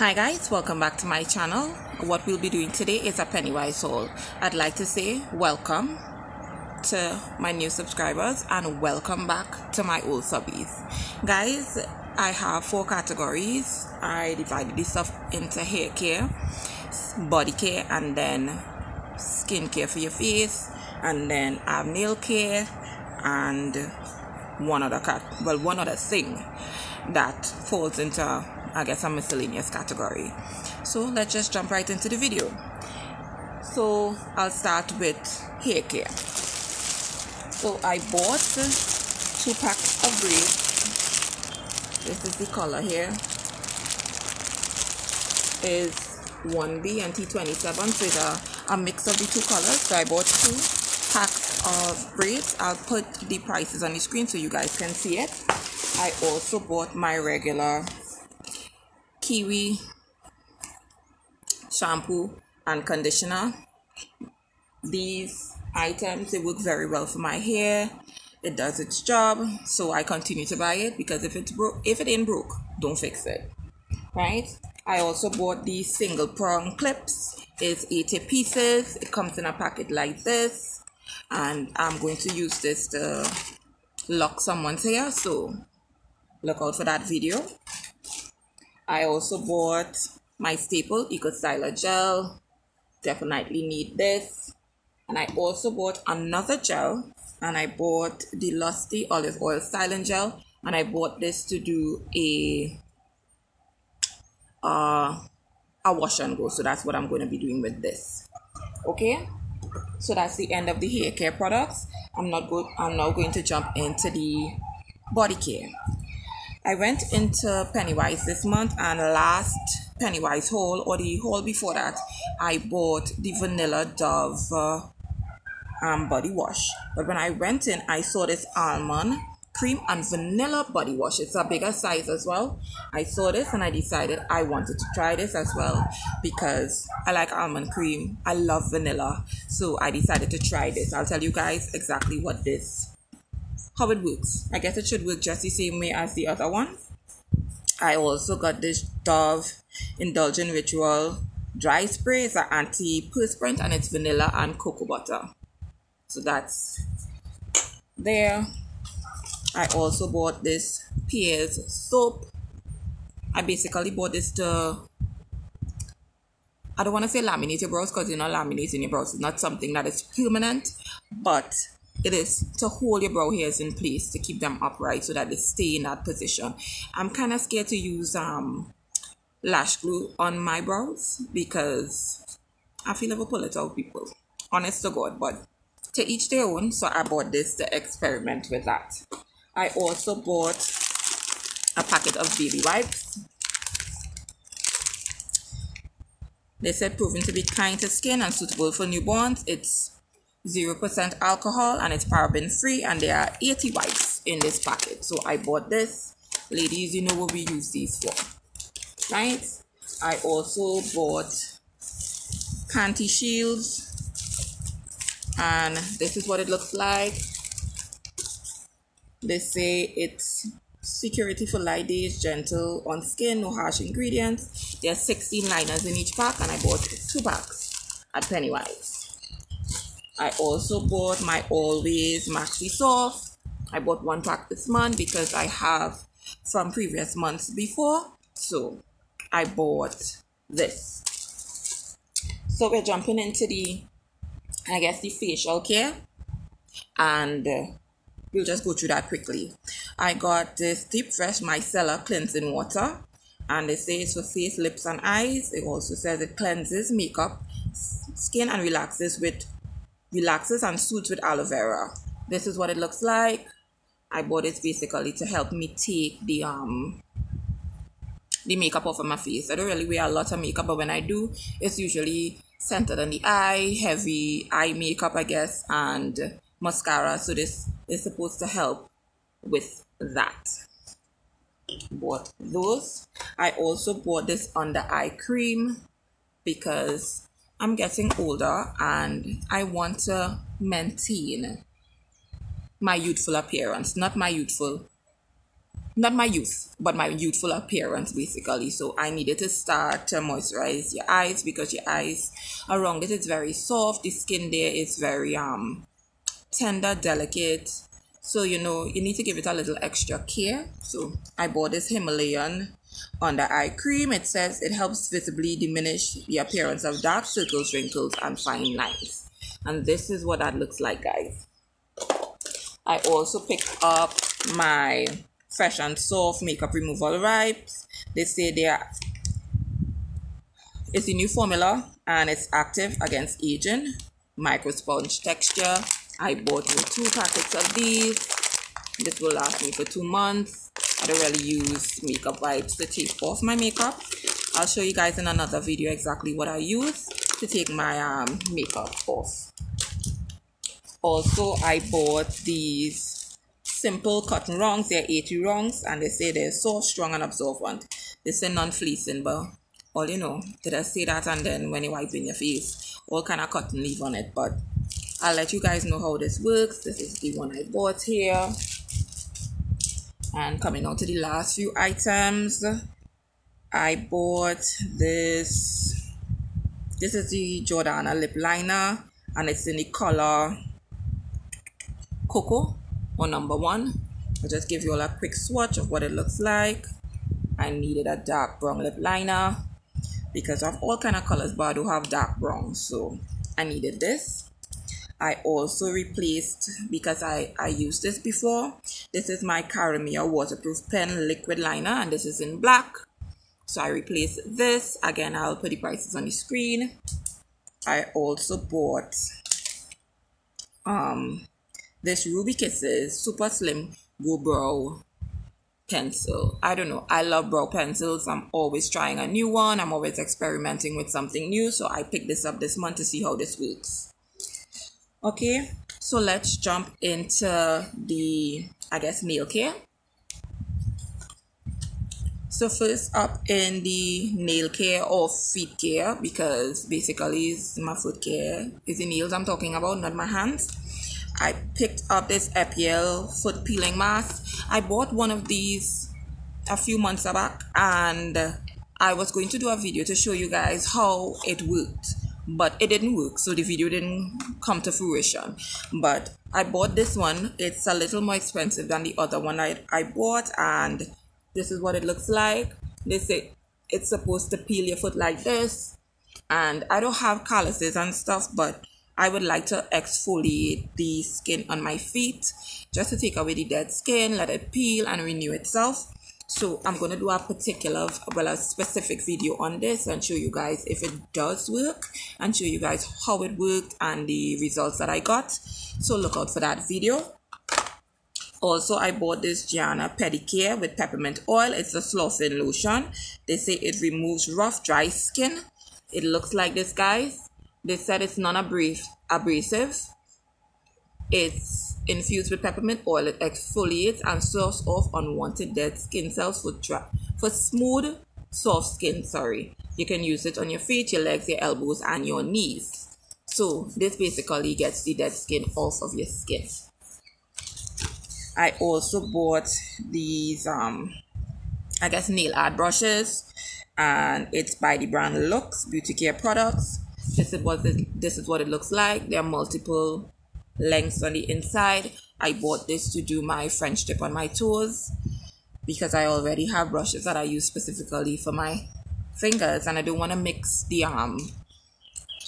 Hi guys, welcome back to my channel. What we'll be doing today is a Pennywise haul. I'd like to say welcome to my new subscribers and welcome back to my old subbies. Guys, I have four categories. I divided this stuff into hair care, body care, and then skin care for your face, and then I have nail care and one other cat well one other thing that falls into I guess a miscellaneous category. So let's just jump right into the video. So I'll start with hair care. So I bought two packs of braids. This is the color here. Is 1B and T27. So it's a, a mix of the two colors. So I bought two packs of braids. I'll put the prices on the screen so you guys can see it. I also bought my regular kiwi shampoo and conditioner. These items they work very well for my hair. It does its job so i continue to buy it because if it's broke if it ain't broke don't fix it right? I also bought these single prong clips. It's 80 pieces. It comes in a packet like this and i'm going to use this to lock someone's hair so look out for that video I also bought my staple Eco Styler gel. Definitely need this. And I also bought another gel. And I bought the Lusty Olive Oil Styling Gel. And I bought this to do a uh, a wash and go. So that's what I'm going to be doing with this. Okay. So that's the end of the hair care products. I'm not good. I'm now going to jump into the body care. I went into Pennywise this month and last Pennywise haul or the haul before that I bought the vanilla Dove uh, um, body wash. But when I went in I saw this almond cream and vanilla body wash. It's a bigger size as well. I saw this and I decided I wanted to try this as well because I like almond cream. I love vanilla. So I decided to try this. I'll tell you guys exactly what this how it works. I guess it should work just the same way as the other one. I also got this Dove Indulgent Ritual Dry Spray. It's an anti-perspirant and it's vanilla and cocoa butter. So that's there. I also bought this Pears soap. I basically bought this to I don't want to say laminate your brows because you're not laminating your brows. It's not something that is permanent, but it is to hold your brow hairs in place to keep them upright so that they stay in that position. I'm kind of scared to use um lash glue on my brows because I feel never pull it out, people. Honest to God, but to each their own. So I bought this to experiment with that. I also bought a packet of baby wipes. They said proven to be kind to skin and suitable for newborns. It's 0% alcohol and it's paraben free and there are 80 wipes in this packet so i bought this. Ladies you know what we use these for right? I also bought panty shields and this is what it looks like. They say it's security for light days gentle on skin no harsh ingredients. There are 16 liners in each pack and i bought two packs at pennywise I also bought my Always Maxi Soft. I bought one pack this month because I have from previous months before. So I bought this. So we're jumping into the, I guess, the facial care. And uh, we'll just go through that quickly. I got this Deep Fresh Micellar Cleansing Water. And it says for face, lips, and eyes. It also says it cleanses makeup, skin, and relaxes with relaxes and soothes with aloe vera. This is what it looks like. I bought it basically to help me take the um the makeup off of my face. I don't really wear a lot of makeup, but when I do, it's usually centered on the eye, heavy eye makeup, I guess, and mascara. So this is supposed to help with that. Bought those. I also bought this under eye cream because I'm getting older and I want to maintain my youthful appearance, not my youthful not my youth, but my youthful appearance basically. So I needed to start to moisturize your eyes because your eyes around it is very soft. The skin there is very um tender, delicate. So you know you need to give it a little extra care. So I bought this Himalayan under eye cream. It says it helps visibly diminish the appearance of dark circles, wrinkles, and fine lines. And this is what that looks like, guys. I also picked up my Fresh and Soft Makeup Removal Wipes. They say they are it's a new formula and it's active against aging. Micro sponge texture. I bought two packets of these. This will last me for two months. I don't really use makeup wipes to take off my makeup. I'll show you guys in another video exactly what I use to take my um, makeup off. Also, I bought these simple cotton rounds. They're 80 rounds and they say they're so strong, and absorbent. They say non-fleecing, but all you know, did I say that and then when you wipe in your face, all kind of cotton leave on it. But I'll let you guys know how this works. This is the one I bought here. And coming on to the last few items, I bought this. This is the Jordana lip liner and it's in the color Cocoa or number one. I'll just give you all a quick swatch of what it looks like. I needed a dark brown lip liner because I have all kind of colors but I do have dark brown so I needed this. I also replaced because I, I used this before. This is my Caramia waterproof pen liquid liner and this is in black. So I replaced this. Again, I'll put the prices on the screen. I also bought um this Ruby Kisses Super Slim Go Brow pencil. I don't know. I love brow pencils. I'm always trying a new one. I'm always experimenting with something new. So I picked this up this month to see how this works. Okay, so let's jump into the, I guess, nail care. So first up in the nail care or feet care because basically it's my foot care is the nails I'm talking about, not my hands. I picked up this Epielle foot peeling mask. I bought one of these a few months back and I was going to do a video to show you guys how it worked but it didn't work so the video didn't come to fruition. But I bought this one. It's a little more expensive than the other one I, I bought and this is what it looks like. They say it's supposed to peel your foot like this and I don't have calluses and stuff but I would like to exfoliate the skin on my feet just to take away the dead skin, let it peel and renew itself. So I'm going to do a particular, well, a specific video on this and show you guys if it does work and show you guys how it worked and the results that I got. So look out for that video. Also, I bought this Gianna pedicure with peppermint oil. It's a sloughing lotion. They say it removes rough, dry skin. It looks like this, guys. They said it's non-abrasive. It's infused with peppermint oil. It exfoliates and soaks off unwanted dead skin cells for dry, for smooth, soft skin. Sorry, you can use it on your feet, your legs, your elbows, and your knees. So this basically gets the dead skin off of your skin. I also bought these um I guess nail art brushes and it's by the brand Lux Beauty Care Products this is what it, this is what it looks like there are multiple lengths on the inside. I bought this to do my french tip on my toes because i already have brushes that i use specifically for my fingers and i don't want to mix the um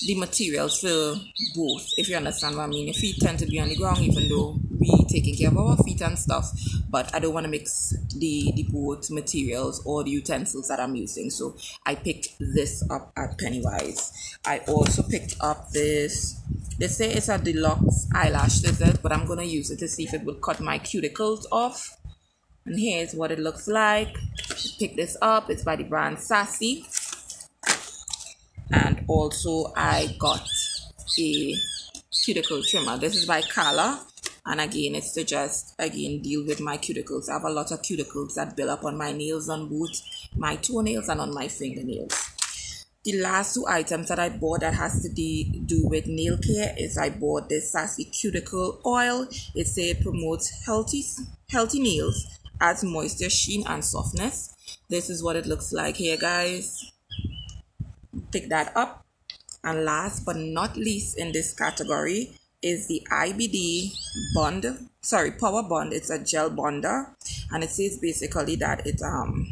the materials for both if you understand what i mean. Your feet tend to be on the ground even though we taking care of our feet and stuff but i don't want to mix the the both materials or the utensils that i'm using. So i picked this up at pennywise. I also picked up this they say it's a deluxe eyelash scissors but i'm gonna use it to see if it will cut my cuticles off and here's what it looks like pick this up it's by the brand sassy and also I got a cuticle trimmer. This is by Kala and again it's to just again deal with my cuticles. I have a lot of cuticles that build up on my nails on both my toenails and on my fingernails. The last two items that I bought that has to do with nail care is I bought this Sassy Cuticle Oil. It says it promotes healthy, healthy nails adds moisture sheen and softness. This is what it looks like here guys. Pick that up. And last but not least in this category is the IBD bond sorry power bond. It's a gel bonder. And it says basically that it um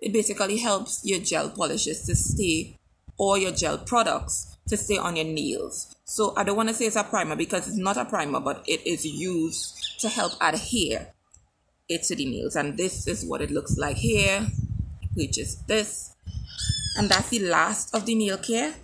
it basically helps your gel polishes to stay or your gel products to stay on your nails. So I don't want to say it's a primer because it's not a primer but it is used to help adhere it to the nails. And this is what it looks like here which is this. And that's the last of the nail care.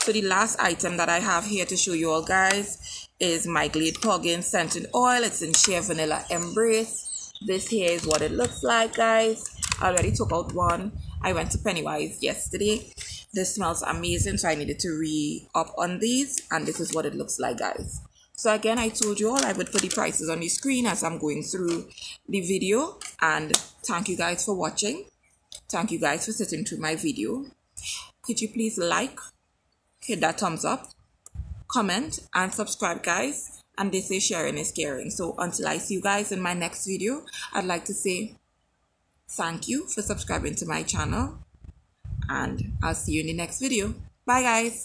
So the last item that I have here to show you all guys is my Glade PlugIns scented oil. It's in sheer vanilla embrace. This here is what it looks like guys I already took out one. I went to Pennywise yesterday. This smells amazing so I needed to re-up on these and this is what it looks like guys. So again I told you all I would put the prices on the screen as I'm going through the video and thank you guys for watching. Thank you guys for sitting through my video. Could you please like hit that thumbs up comment and subscribe guys. And they say sharing is caring. So until i see you guys in my next video i'd like to say thank you for subscribing to my channel and i'll see you in the next video. Bye guys